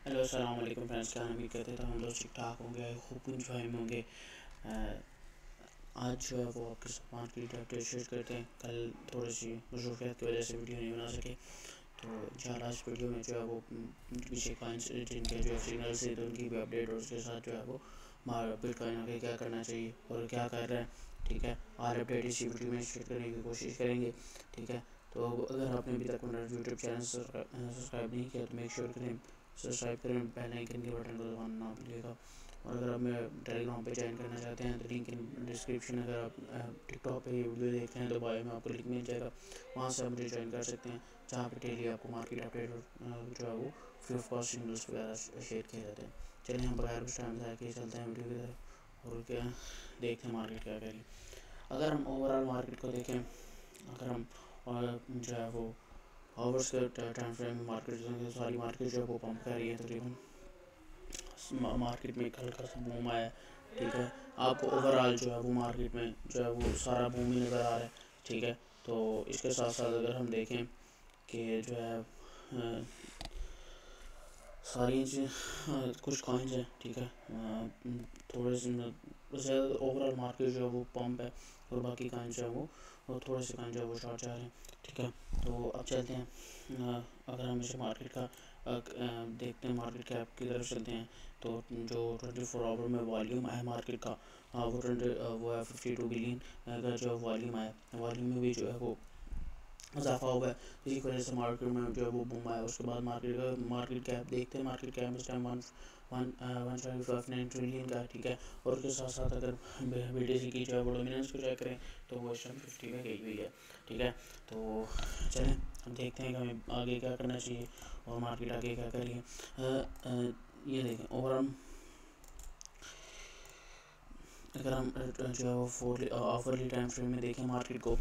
Hello अस्सलाम वालेकुम friends क्या उम्मीद करते थे हम लोग ठीक ठाक होंगे खूब इन्जॉय में होंगे। आज जो है वो आपके साथ मार्केट अपडेट शेयर करते हैं। कल थोड़ी सी मसरूफियत की वजह से वीडियो नहीं बना सके। तो इंशाल्लाह इस वीडियो में जो है वो पीछे कॉइन्स जिनके जो सिग्नल से तो उनकी भी अपडेट और उसके साथ जो है वो बिटकॉइन आगे क्या करना चाहिए और क्या कर रहे हैं, ठीक है? और अपडेट इसी वीडियो में शेयर करने की कोशिश करेंगे, ठीक है? तो अगर आपने अभी तक यूट्यूब चैनल सब्सक्राइब नहीं किया तो मेक श्योर करें सब्सक्राइब करें पहले आइकन के बटन को दबाना ना भूलिएगा और अगर आप टेलीग्राम पे ज्वाइन करना चाहते हैं तो लिंक इन डिस्क्रिप्शन अगर आप टिकटॉक पे वीडियो देखते हैं तो बायो में आपको लिंक मिल जाएगा। वहाँ से आप मुझे ज्वाइन कर सकते हैं, जहाँ पे डेली आपको मार्केट अपडेट जो है वो फ्री ऑफ़ कॉस्ट न्यूज़ वगैरह शेयर किए जाते हैं। चलिए हम बगैर कुछ टाइम के चलते हैं वीडियो की तरफ़ और क्या, देखते हैं मार्केट क्या करें अगर हम ओवरऑल मार्केट को देखें, अगर हम जो है वो आवर्स के टाइम फ्रेम मार्केट सारी मार्केट जो है वो पंप कर रही है तकरीबन। मार्केट में एक हल्का सा बूम आया, ठीक है? आपको ओवरऑल जो है वो मार्केट में जो है वो सारा बूम ही नज़र आ रहा है, ठीक है? तो इसके साथ साथ अगर हम देखें कि जो है सारी चीज़ कुछ कॉइन्स हैं, ठीक है? थोड़े से, ज़्यादा ओवरऑल मार्केट जो है वो पम्प है और बाकी कॉइन्स जो है वो और थोड़े से कॉइन जो वो शॉर्ट जा रहे हैं, ठीक है? तो अब चलते हैं अगर हम इसे मार्केट का देखते हैं मार्केट कैप की तरफ़ चलते हैं तो जो ट्वेंटी फोर आवर में वॉल्यूम है मार्केट का वो ट्वेंटी वो है फिफ्टी टू बिलियन का जो वॉल्यूम है वॉल्यूम में भी जो है वो इजाफा हुआ है, इसी वजह से मार्केट में जो है वो बूम आया, उसके बाद मार्केट का, मार्केट कैप देखते हैं, मार्केट कैप इस time one one one seventy five nine trillion का, ठीक है? और उसके साथ साथ अगर बी की जो है डोमिनेंस को चेक करें तो वो इस टाइम फिफ्टी में गई हुई है, ठीक है? तो चलें, हम देखते हैं कि हमें आगे क्या करना चाहिए और मार्केट आगे क्या करिए ये देखें, और हम अगर हम जो है वो फोर ऑफरली टाइम फ्रेम में देखें मार्केट को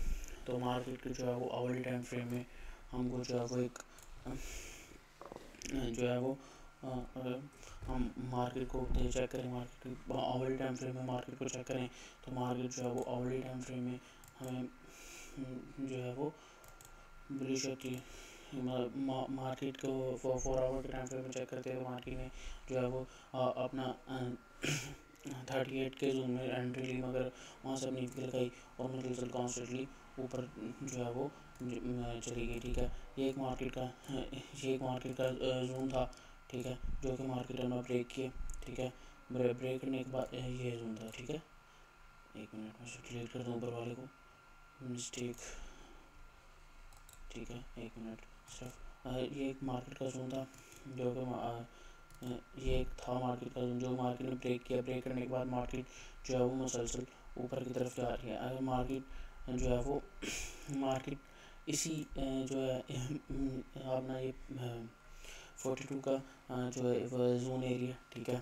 तो मार्केट के जो है वो आवरली टाइम फ्रेम में हमको जो है वो एक जो है वो हम मार्केट को चेक करें मार्केट आवरली टाइम फ्रेम में मार्केट को चेक करें तो मार्केट जो है वो आवरली टाइम फ्रेम में हमें जो है वो बुलिश होती है। मार्केट को फोर आवर के टाइम फ्रेम में चेक करते हैं मार्केट में जो है वो अपना थर्टी एट के जोन में एंट्री ली, मगर वहाँ से अपनी गई और मुसलसल कॉन्स्टेंटली ऊपर जो है वो चली गई, ठीक है? ये एक मार्केट का, ये एक मार्केट का जोन था। ठीक है? जो कि मार्केट ने ब्रेक किए, ठीक है? ब्रेक करने के बाद ये जोन था, ठीक है? एक मिनट, में डिलीट कर दूँ ऊपर वाले को। मिस्टेक ठीक है? एक मिनट सिर्फ़ ये एक मार्केट का जोन था, जो कि ये एक था मार्केट का जो मार्केट ने ब्रेक किया। ब्रेक करने के बाद मार्केट जो है वो मुसलसल ऊपर की तरफ़ जा रही है। अगर मार्केट जो है वो मार्केट इसी जो है अपना ये फोर्टी टू का जो है जोन एरिया ठीक है?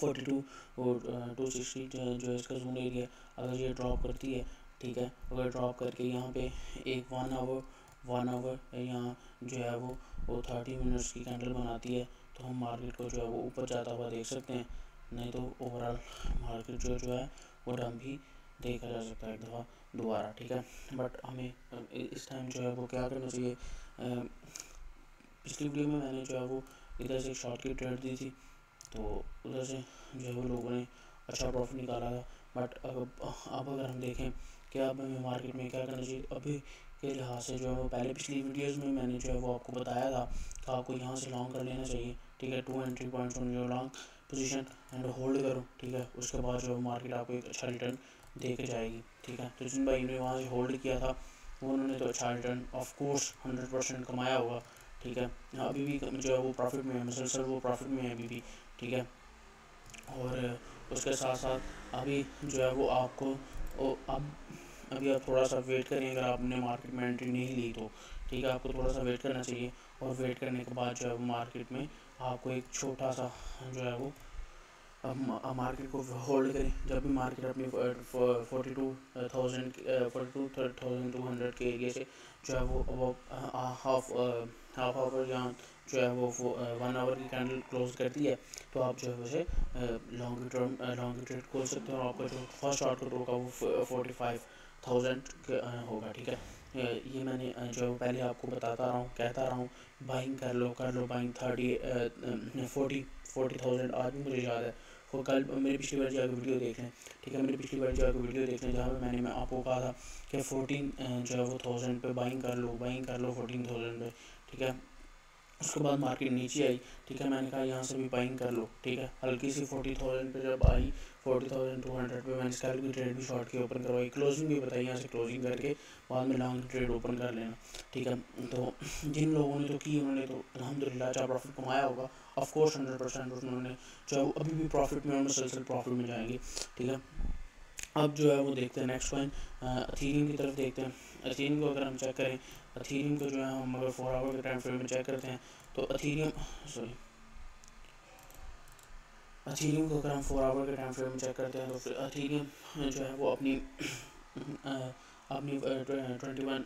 फोर्टी टू और टू सिक्सटी जो है इसका जोन एरिया अगर ये ड्रॉप करती है, ठीक है? अगर ड्रॉप करके यहाँ पे एक वन आवर वन आवर यहाँ जो है वो वो थर्टी मिनट्स की कैंडल बनाती है तो हम मार्केट को जो है वो ऊपर जाता हुआ देख सकते हैं। नहीं तो ओवरऑल मार्केट जो जो है, वो डम भी देखा जा सकता है एक दफ़ा दोबारा, ठीक है? बट हमें इस टाइम जो है वो क्या करना चाहिए? पिछली वीडियो में मैंने जो है वो इधर से एक शॉर्ट की ट्रेड दी थी तो उधर से जो है वो लोगों ने अच्छा प्रॉफिट निकाला था। बट अब अब अगर हम देखें कि अब हमें मार्केट में क्या करना चाहिए, अभी के लिहाज से जो है वो पहले पिछली वीडियोज़ में मैंने जो है वो आपको बताया था कि आपको यहाँ से लॉन्ग कर लेना चाहिए, ठीक है? To entry on your long position and hold करो, ठीक है? उसके बाद जो मार्केट आपको एक अच्छा रिटर्न दे के जाएगी, ठीक है? तो जिन भाई ने वहाँ से होल्ड किया था, उन्होंने तो अच्छा return of course hundred percent कमाया होगा। ठीक है? अभी भी जो है वो प्रॉफिट में है मुसलसल वो प्रॉफिट में है अभी भी ठीक है? और उसके साथ साथ अभी जो है वो आपको ओ, अब अभी आप थोड़ा सा वेट करें अगर आपने मार्केट में एंट्री नहीं ली तो ठीक है? आपको थोड़ा सा वेट करना चाहिए और वेट करने के बाद जो है वो मार्केट में आपको एक छोटा सा जो है वो मार्केट को होल्ड करें। जब भी मार्केट अपनी forty two thousand forty two thousand two hundred के एरिया से जो है वो वो हाफ़ हाफ़ आवर या जो है वो वन आवर की कैंडल क्लोज करती है तो आप जो है उसे लॉन्ग टर्म लॉन्ग ट्रेड खोल सकते हैं और आपका जो फ़र्स्ट आउटपुट होगा वो फोर्टी फाइव थाउज़ेंड होगा, ठीक है? ये मैंने जो पहले आपको बताता रहा हूँ, कहता रहा हूँ बाइंग कर लो कर लो buying thirty forty forty thousand आज भी मुझे याद है। वो कल मेरी पिछली बार जाकर वीडियो देख लें ठीक है, मेरी पिछली बार जाकर वीडियो देख लें जहाँ पर मैंने, मैं आपको कहा था कि फोर्टीन जो है वो थाउज़ेंड पे बाइंग कर लो बाइंग कर लो फोर्टीन थाउज़ेंड ठीक है। उसके बाद मार्केट नीचे आई, ठीक है, मैंने कहा यहाँ से भी बाइंग कर लो, ठीक है। हल्की सी फोर्टी थाउज़ेंड पे जब आई फोर्टी थाउज़ेंड टू हंड्रेड मैंने स्कैल की ट्रेड भी शॉर्ट की ओपन करवाई। क्लोजिंग भी बताई यहाँ से क्लोजिंग करके बाद में लॉन्ग ट्रेड ओपन कर लेना, ठीक है? तो जिन लोगों ने तो की, उन्होंने तो अलहमदिल्ला अच्छा प्रॉफिट कमाया होगा। ऑफकोर्स हंड्रेड परसेंट उन्होंने चाहे अभी भी प्रॉफिट में उन्होंने सलसल प्रॉफिट में जाएँगे, ठीक है? अब जो है वो देखते हैं नेक्स्ट पॉइंट अथीरियम की तरफ़ देखते हैं। अथीरियम को अगर हम चेक करें अथीरियम को जो है हम अगर फोर आवर के टाइम फ्रेम में चेक करते हैं तो अथीरियम सॉरी अथीरियम को अगर हम फोर आवर के टाइम फ्रेम में चेक करते हैं तो फिर अथीरियम जो है वो अपनी अपनी ट्वेंटी वन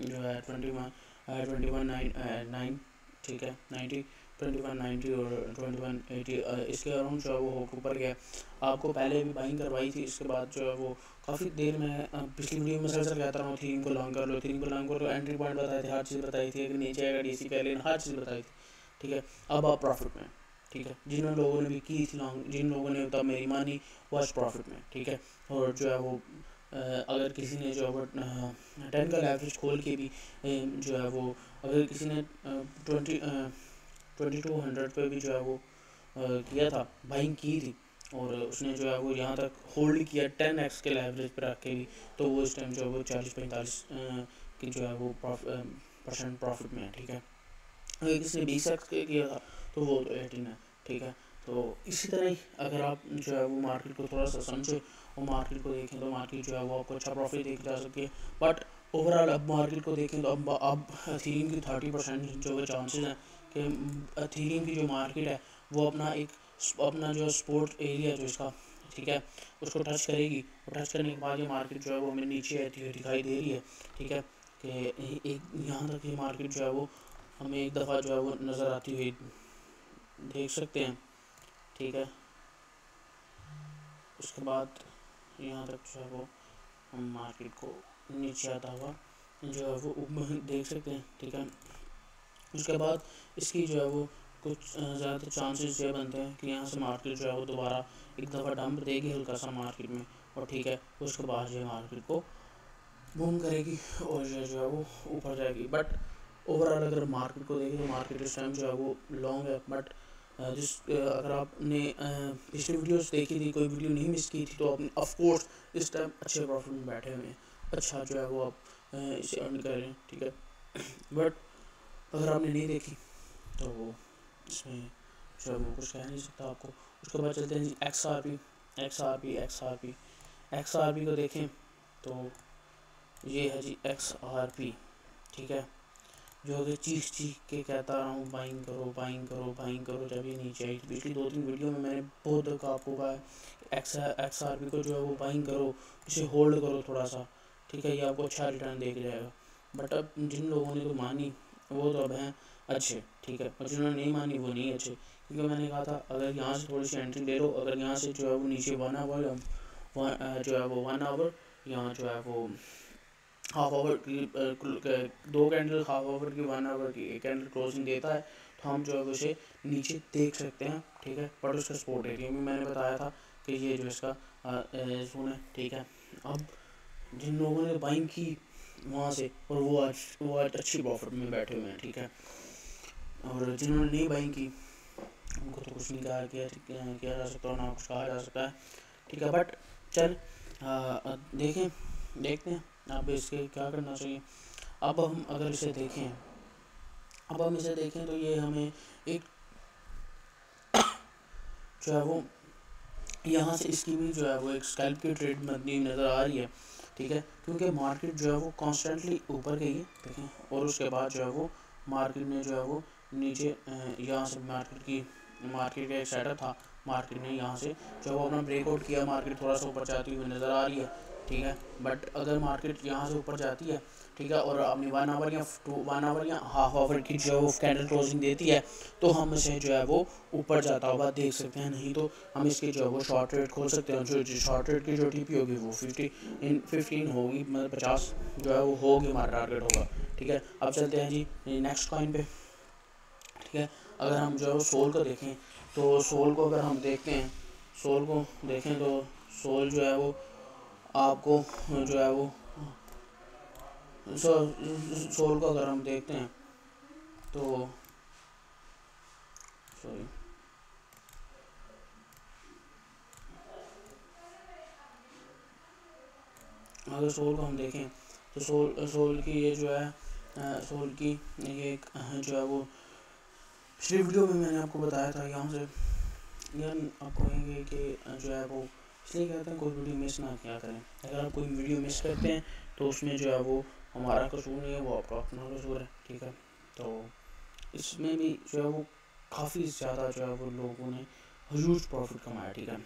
जो है twenty one twenty one nine nine ठीक है नाइन्टी ट्वेंटी वन नाइन्टी और ट्वेंटी वन एटी इसके अराउंड जो है वो ऊपर गया। आपको पहले भी बाइंग करवाई थी, इसके बाद जो है वो काफ़ी देर में पिछली वीडियो में सर सर कहता रहा हूँ थी इनको लॉन्ग कर लो थी इनको लॉन्ग कर लो एंट्री पॉइंट बताए थे, हर चीज़ बताई थी, अगर नीचे आएगा डी सी पहले हर चीज़ बताई थी, ठीक है। अब आप प्रॉफिट में ठीक है? जिन लोगों ने भी की थी लॉन्ग जिन लोगों ने तब मेरी मानी वॉच प्रॉफिट में, ठीक है? और जो है वो अगर किसी ने जो है वो टेन का एवरेज खोल के भी जो है वो, अगर किसी ने ट्वेंटी ट्वेंटी टू हंड्रेड पे भी जो है वो किया था बाइंग की थी, और उसने जो है वो यहाँ तक होल्ड किया टेन एक्स के एवरेज पर रख के भी तो वो इस टाइम जो है वो चालीस पैंतालीस की जो है वो परसेंट प्रॉफिट में है, ठीक है? अगर किसी ने बीस एक्स किया था तो वो तो एटीन है, ठीक है? तो इसी तरह ही अगर आप जो है वो मार्केट को थोड़ा सा समझे और मार्केट को देखें तो मार्केट जो है वो आपको अच्छा प्रॉफिट देख जा सकती है बट ओवरऑल अब मार्केट को देखें तो अब अब थीम की थर्टी परसेंट जो है चांसेस हैं कि अथीरियम की जो मार्केट है वो अपना एक अपना जो स्पोर्ट एरिया जो इसका, ठीक है? उसको टच करेगी और टच करने के बाद ये मार्केट जो है वो हमें नीचे आती हुई दिखाई दे रही है, ठीक है? कि एक, यहाँ तक ये मार्केट जो है वो हमें एक दफ़ा जो है वो नज़र आती हुई देख सकते हैं। ठीक है। उसके बाद यहाँ तक जो है वो हम मार्केट को नीचे आता हुआ जो है वो देख सकते हैं। ठीक है। उसके बाद इसकी जो है वो कुछ ज़्यादा चांसेस ये बनते हैं कि यहाँ से मार्केट जो है वो दोबारा एक दफ़ा डंप देगी हल्का सा मार्केट में। और ठीक है उसके बाद जो मार्केट को बूम करेगी और जो है वो ऊपर जाएगी। बट ओवरऑल अगर मार्केट को देखें तो मार्केट इस टाइम जो है वो लॉन्ग है। बट जिस अगर आपने पिछली वीडियोस देखी थी, कोई वीडियो नहीं मिस की थी तो आपने ऑफ़ कोर्स इस टाइम अच्छे प्रॉफिट में बैठे हुए हैं। अच्छा जो है वो आप इसे अर्न कर रहे हैं ठीक है? बट अगर आपने नहीं देखी तो इसमें जो है वो कुछ कह नहीं सकता आपको। उसके बाद चलते हैं जी X R P X R P X R P X R P को देखें तो ये है जी एक्स आर पी ठीक है? जो कि चीख चीख के कहता रहा हूँ, बाइंग करो बाइंग करो बाइंग करो, जब ये नीचे आई पिछली दो तीन वीडियो में मैंने बहुत दफ़ा आपको कहा एक्स एक्स आर को जो है वो बाइंग करो इसे होल्ड करो थोड़ा सा ठीक है? ये आपको अच्छा रिटर्न दे जाएगा। बट अब जिन लोगों ने तो मानी, वो तो अब हैं अच्छे, ठीक है? और जिन्होंने नहीं मानी, वो नहीं अच्छे। क्योंकि मैंने कहा था, अगर यहाँ से थोड़ी सी एंट्री ले लो, अगर यहाँ से जो है वो नीचे वन आवर जो है वो वन आवर यहाँ जो है वो हाफ़ आवर की दो कैंडल हाफ़ आवर की वन आवर की एक कैंडल क्लोजिंग देता है तो हम जो है उसे नीचे देख सकते हैं ठीक है? बट उसका सपोर्ट एरिया भी मैंने बताया था कि ये जो इसका जोन है ठीक है? अब जिन लोगों ने बाइंग की वहाँ से और वो आज वो आज अच्छी प्रॉफिट में बैठे हुए हैं ठीक है? और जिन्होंने नहीं बाइंग की उनको तो कुछ नहीं कहा किया किया जा सकता ना कुछ कहा जा सकता है ठीक है? बट चल आ, देखें देखते हैं। अब इसके क्या करना चाहिए? अब हम अगर इसे देखें, अब हम इसे देखें तो ये हमें एक जो है वो, यहाँ से इसकी भी जो है वो एक स्कैल्प की ट्रेड बनती हुई नज़र आ रही है, ठीक है? क्योंकि मार्केट जो है वो कॉन्स्टेंटली ऊपर गई है, देखें, और उसके बाद जो है वो मार्केट में जो है वो नीचे यहाँ से मार्केट की मार्केट का एक सेटअप था मार्केट ने यहाँ से जो वो अपना ब्रेकआउट किया मार्केट थोड़ा सा ऊपर जाती हुई नज़र आ रही है। ठीक है? बट अगर मार्केट यहाँ से ऊपर जाती है, ठीक है, और अपनी वन आवर या टू वन आवर या हाफ़ आवर की जो कैंडल क्लोजिंग देती है तो हम इसे जो है वो ऊपर जाता हुआ देख सकते हैं। नहीं तो हम इसके जो है वो शॉर्ट रेट खोल सकते हैं, जो शॉर्ट रेट की जो टी पी होगी वो फिफ्टी इन फिफ्टीन होगी मतलब पचास जो है वो होगी हमारा टारगेट होगा, ठीक है? अब चलते हैं जी नेक्स्ट कॉइन पे, ठीक है? अगर हम जो है वो सोल को देखें तो सोल को अगर हम देखते हैं सोल को देखें तो सोल जो है वो आपको जो है वो सोल को अगर हम देखते हैं तो सॉरी अगर सोल को हम देखें तो सोल सोल की ये जो है सोल की ये एक, जो है वो पिछली वीडियो में मैंने आपको बताया था यहाँ से यार आप कहेंगे कि, जो है वो इसलिए कहते हैं, कोई वीडियो मिस ना क्या करें। अगर आप कोई वीडियो मिस करते हैं तो उसमें जो है वो हमारा कसूर नहीं है, वो आपका अपना कसूर है, ठीक है? तो इसमें भी जो है वो काफ़ी ज़्यादा जो है वो लोगों ने ह्यूज प्रॉफिट कमाया, ठीक है?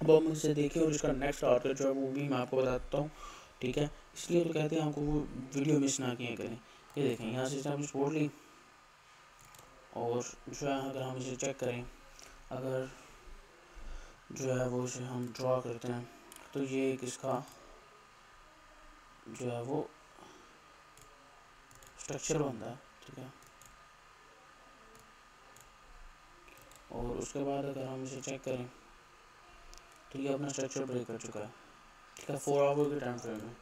अब हम इसे देखें और इसका नेक्स्ट टारगेट जो है वो भी मैं आपको बताता हूँ, ठीक है? इसलिए तो कहते हैं आपको वो वीडियो मिस ना किए करें। ये देखें, यहाँ से हमने सपोर्ट ली और जो है अगर हम इसे चेक करें, अगर जो है वो इसे हम ड्रा करते हैं। तो ये किसका जो है वो स्ट्रक्चर बनता है, ठीक है? और उसके बाद अगर हम इसे चेक करें तो ये अपना स्ट्रक्चर ब्रेक कर चुका है, ठीक है? फोर आवर के टाइम फ्रेम में।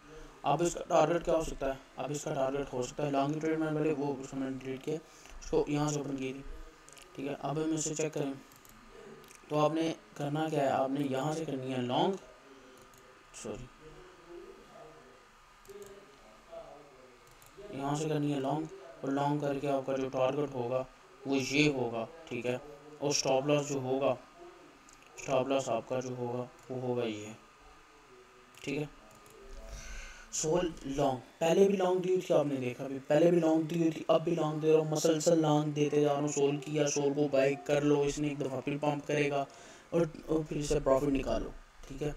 अब इसका टारगेट क्या हो सकता है? अब इसका टारगेट हो सकता है लॉन्ग ट्रेड मैंने पहले वो उसमें डिलीट किया, उसको यहाँ से ओपन की थी ठीक है? अब हम इसे चेक करें। तो आपने करना क्या है? आपने यहाँ से करनी है लॉन्ग सॉरी यहाँ से करनी है लॉन्ग और लॉन्ग करके आपका जो टारगेट होगा, वो ये होगा, ठीक है? और स्टॉप लॉस जो होगा स्टॉप लॉस आपका जो होगा, वो होगा ये, ठीक है? सोल लॉन्ग पहले भी लॉन्ग दी हुई थी आपने देखा भी। पहले भी लॉन्ग दी हुई थी अब भी लॉन्ग दे रहा हूँ। मसलसल लॉन्ग देते जा रहा हूँ। सोल किया सोल को बाई कर लो। इसने एक दफ़ा फिर पंप करेगा और, और फिर इससे प्रॉफिट निकालो। ठीक है?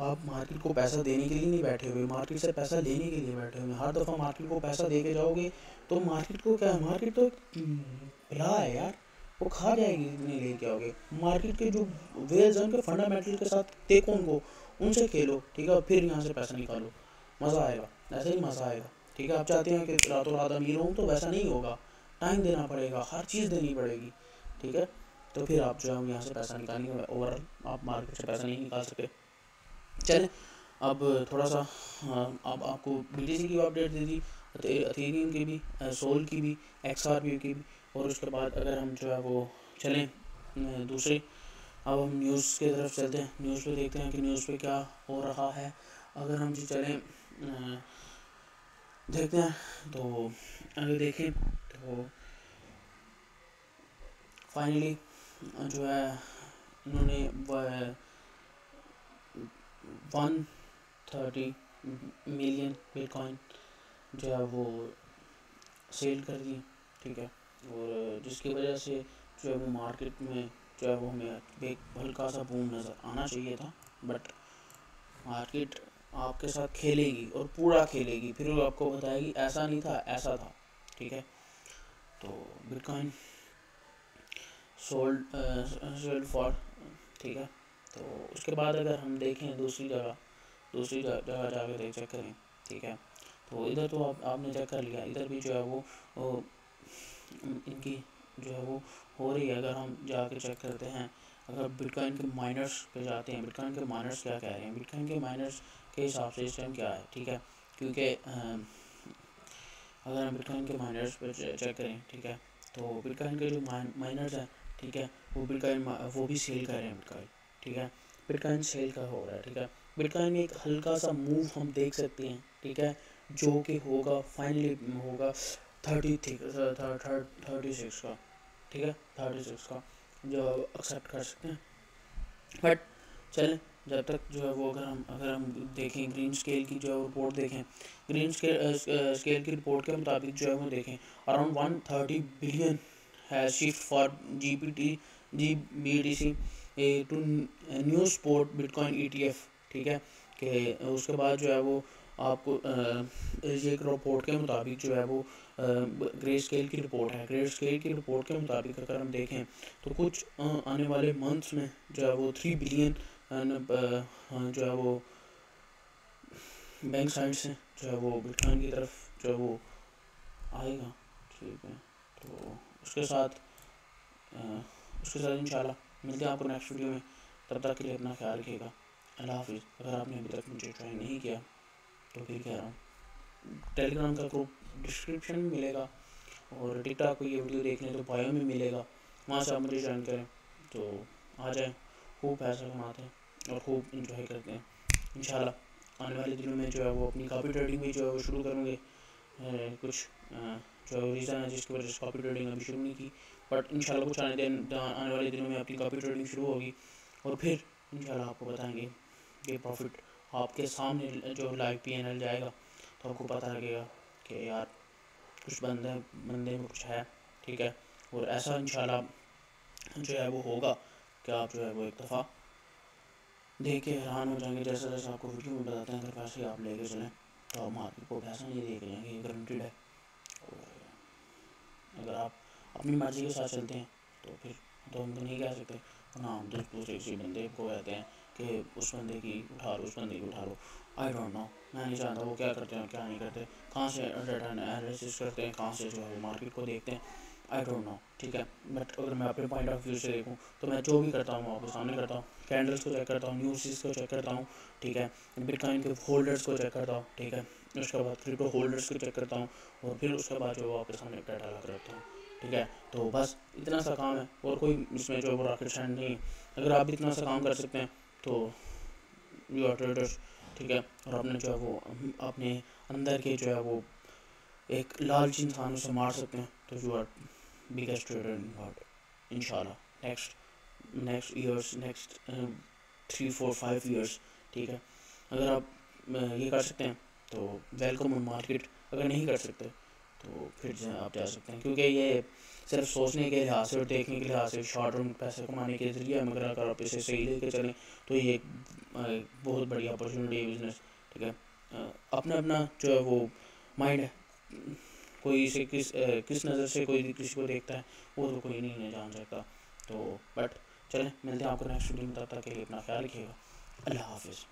आप मार्केट को पैसा देने के लिए नहीं बैठे हुए। मार्केट से पैसा लेने के लिए बैठे हुए। हर दफ़ा मार्केट को पैसा दे के जाओगे तो मार्केट को क्या मार्केट तो भला है यार। वो खा जाएगी इतने लेके आओगे। मार्केट के जो वेल्स हैं उनके फंडामेंटल के साथ देखो उनको उनसे खेलो ठीक है? और फिर यहाँ से पैसा निकालो। मज़ा आएगा, ऐसे ही मज़ा आएगा। ठीक है, आप चाहते हैं कि रातों रात अमीर हूँ तो वैसा नहीं होगा। टाइम देना पड़ेगा, हर चीज़ देनी पड़ेगी। ठीक है? तो फिर आप जो है यहाँ से पैसा निकालेंगे ओवरऑल आप मार्केट से पैसा नहीं निकाल सके चलें, अब थोड़ा सा अब आपको बी की अपडेट दे दी अथेरियम की भी सोल की भी एक्स की भी, और उसके बाद अगर हम जो है, वो चलें दूसरे, अब हम न्यूज़ की तरफ़ चलते हैं। न्यूज़ पे देखते हैं कि न्यूज़ पे क्या हो रहा है। अगर हम जी चलें देखते हैं। तो अगर देखें तो फाइनली जो है, उन्होंने वन थर्टी मिलियन बिटकॉइन जो है, वो सेल कर दी ठीक है? और जिसकी वजह से जो है, वो मार्केट में जो है, वो हमें एक हल्का सा बूम नज़र आना चाहिए था बट मार्केट आपके साथ खेलेगी और पूरा खेलेगी। फिर वो आपको बताएगी ऐसा नहीं था ऐसा था। ठीक है? तो बिटकॉइन सोल्ड सोल्ड फॉर ठीक है? तो उसके बाद अगर हम देखें दूसरी जगह दूसरी जगह जाकर देख चेक करें। ठीक है? तो इधर तो आप आपने चेक कर लिया। इधर भी जो है वो, वो इनकी जो है वो हो रही है। अगर हम जाके चेक करते हैं अगर बिटकॉइन के माइनर्स पे जाते हैं बिटकॉइन के माइनर्स क्या कह रहे हैं? बिटकॉइन के माइनर्स के हिसाब से इस टाइम क्या है, ठीक है? क्योंकि अगर हम बिटकॉइन के माइनर्स पे चेक करें, ठीक है? तो बिटकॉइन के जो माइनर्स हैं, ठीक है? वो बिटकॉइन वो भी सेल कर रहे हैं बिटकॉइन ठीक है? बिटकॉइन सेल का हो रहा है, ठीक है? बिटकॉइन में एक हल्का सा मूव हम देख सकते हैं, ठीक है? जो कि होगा फाइनली होगा थर्टी थर्टी सिक्स का, ठीक है? थर्टी सिक्स का, जो एक्सेप्ट कर सकते हैं। बट चलें जब तक जो है वो अगर हम अगर हम देखें ग्रीन स्केल की जो है रिपोर्ट देखें, ग्रीन स्केल स्केल की रिपोर्ट के मुताबिक जो है वो देखें अराउंड वन थर्टी बिलियन है shift for G P T G B D C to new spot bitcoin E T F ठीक है? कि, उसके बाद जो है वो आपको ये एक रिपोर्ट के मुताबिक जो है वो ग्रे स्केल की रिपोर्ट है। ग्रे स्केल की रिपोर्ट के मुताबिक अगर हम देखें तो कुछ आने वाले मंथ्स में जो है वो थ्री बिलियन जो है वो बैंक साइड से जो है वो बिटकॉइन की तरफ़ जो है वो आएगा ठीक है तो उसके साथ उसके साथ इंशाल्लाह मिलते हैं आपको नेक्स्ट वीडियो में तब तक के लिए अपना ख्याल रखिएगा अल्लाह हाफिज़ अगर आपने अभी तक मुझे ज्वाइन नहीं किया तो फिर कह रहा हूँ टेलीग्राम का ग्रुप डिस्क्रिप्शन में मिलेगा और टिकटॉक को ये वीडियो देख लें तो बायो में मिलेगा वहाँ से आप मुझे ज्वाइन करें तो आ जाए खूब पैसा कमाते हैं और खूब इंजॉय करते हैं। इन आने वाले दिनों में जो है वो अपनी कापी ट्रेडिंग भी जो है वो शुरू करूँगे। कुछ जो रीज़न है जिसकी वजह से कापी ट्रेडिंग अभी शुरू नहीं की। बट इन कुछ आने दिन आने वाले दिनों में अपनी कापी ट्रेडिंग शुरू होगी। और फिर इन आपको बताएँगे कि प्रॉफिट आपके सामने जो लाइव पी एन एल जाएगा तो आपको पता लगेगा कि यार, कुछ बंदे बंदे में कुछ है, ठीक है? और ऐसा इन जो है वो होगा कि आप जो है वो एक दफ़ा देख के हैरान हो जाएँगे जैसे जैसे आपको वीडियो में बताते हैं, अगर पैसे आप लेके चलें तो आप मार्केट को पैसा नहीं देख जाएँगे ये गारंटेड है। और अगर आप अपनी मर्ज़ी के साथ चलते हैं तो फिर तो हम तो नहीं कह सकते। ना, हम तो दूसरे किसी बंदे को कहते हैं कि उस बंदे की उठा लो, उस बंदे की उठा लो। आई डोंट नो मैं नहीं जानता वो क्या करते हैं क्या नहीं करते। कहाँ से डाटा एनालिसिस करते हैं, कहाँ से जो है मार्केट को देखते हैं। आई डोंट नो ठीक है? बट अगर मैं अपने पॉइंट ऑफ़ व्यू से देखूँ तो मैं जो भी करता हूँ आपके सामने करता हूँ। कैंडल्स को चेक करता हूँ न्यूज़ को चेक करता हूँ, ठीक है? बिटकॉइन के होल्डर्स को चेक करता हूँ, ठीक है? उसके बाद क्रिप्टो होल्डर्स को चेक करता हूँ, और फिर उसके बाद जो आपके सामने डाटा लगा रखता हूँ, ठीक है? तो बस इतना सा काम है, और कोई इसमें जो रॉकेट साइंस नहीं अगर आप इतना सा काम कर सकते हैं तो यू आर ट्रेडर्स ठीक है? और अपने जो है वो, अपने अंदर के जो है वो एक लालची इंसानों से मार सकते हैं तो you are biggest in world inshallah, next next years, next three four five years ठीक है? अगर आप ये कर सकते हैं तो वेलकम ऑन मार्केट अगर नहीं कर सकते तो फिर आप जा सकते हैं, क्योंकि ये सिर्फ़ सोचने के लिहाज से और देखने के लिहाज से शॉर्ट टर्म पैसे कमाने के ज़रिए मगर अगर आप इसे सही लेके चलें तो ये एक बहुत बड़ी अपॉर्चुनिटी है बिज़नेस ठीक है? अपना अपना जो है वो माइंड है कोई इसे किस किस नज़र से कोई किसी को देखता है, वो तो कोई नहीं जान सकता। तो बट चलें, मिलते हैं आपको नेक्स्ट वीडियो में, तब तक के लिए अपना ख्याल रखिएगा। अल्लाह हाफिज़।